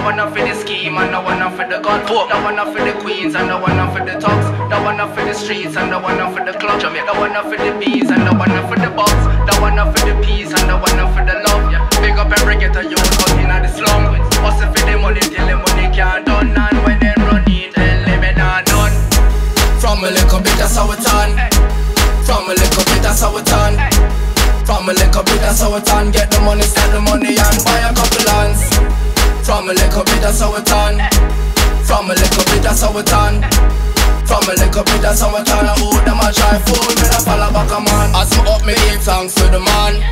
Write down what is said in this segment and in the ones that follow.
That one for the scheme and that one for the god. That one for the queens and that one for the thugs. That one for the streets and that one for the club. That one for the bees and that one for the box. That one for the peace and that one for the love. Yeah. Big up every ghetto youth out in the slum. Hustle for the money till the money can't done. And when they run in, tell them it not done. From a little bit that's how it's on. From a little bit that's how it's on. From a little bit that's how it's on. Get the money, spend the money and buy a couple. From a little bit that's how it's on. From a little bit that's how it's on. From a little bit that's how it's on. Oh, them a try fool me, I follow back a man. As me up me eight songs to the man.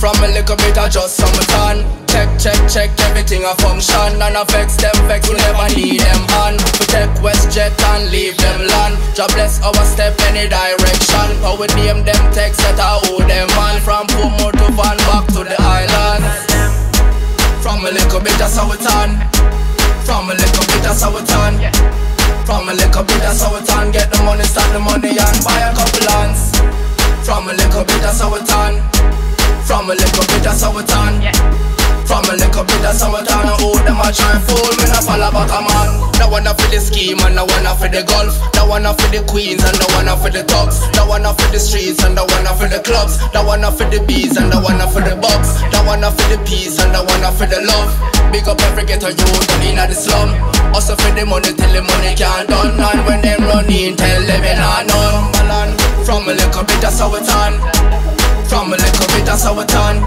From a little bit I just ton. Check, check, check, everything a function And I vex them, vex, we never need them on We take WestJet and leave them land God bless our step any direction we name them little bit that's how it's on From a little bit that's how it's on From a little bit that's how it's on Get the money, start the money and buy a couple lands From a little bit that's how it's on From a little bit that's how it's on from a little bit of summertime, I hold them a try and fool me, not follow back a man. That one for the scheme and that one for the golf. That one for the queens and that one for the thugs. That one for the streets and that one for the clubs. That one for the bees and that one for the bugs. That one for the peace that one for the love. Big up every ghetto youth in the slum. Also for the money till the money can't done. And when them run in, tell them it not none. From a little bit that's how it's on. From a little bit that's how it's on.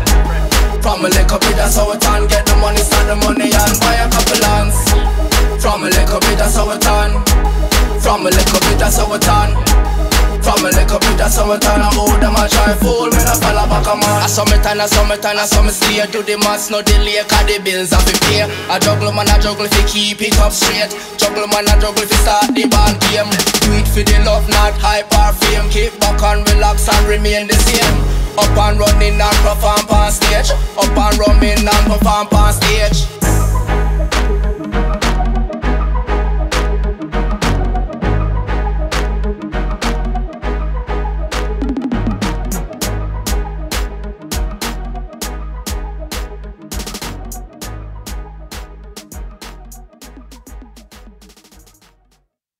From a little bit that's how it on Get the money, start the money and buy a couple lands From a little bit that's how it on From a little bit that's how it on that's how it on I hold them a try fool me, I follow back a man. I saw me time, I saw me time, I saw me stay Do the maths, no delay, cause the bills have to pay. I juggle man, I juggle fi keep it up straight. Juggle man, I juggle fi start the ball game. Do it for the love, not hype or fame. Keep back and relax and remain the same. Up and running and perform on stage. Up and running and perform on stage